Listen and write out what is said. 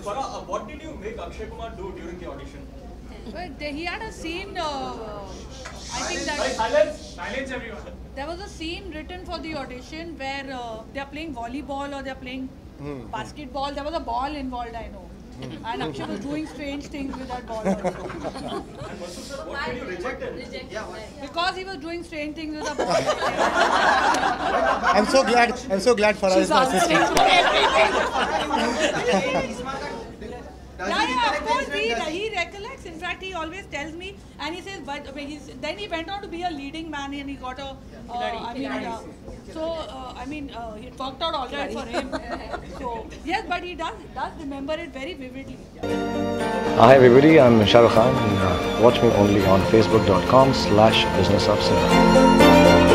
Farah, uh, what did you make Akshay Kumar do during the audition? Well, he had a scene. Uh, I think Guys, that silence! Silence everyone! there was a scene written for the audition where uh, they are playing volleyball or they are playing basketball. There was a ball involved, I know. And Akshay was doing strange things with that ball also. And Mansoor sir, what made you reject it? because he was doing strange things with the ball. I'm so glad. I'm so glad Farah is my assistant. Yeah, yeah, of course he, he recollects. In fact, he always tells me, and he says, but I mean, he's, then he went on to be a leading man, and he got a. Uh, I mean, uh, so uh, I mean, uh, it worked out all right for him. So yes, but he does does remember it very vividly. Hi everybody, I'm Shahrukh Khan and uh, watch me only on facebook.com slash business of cinema.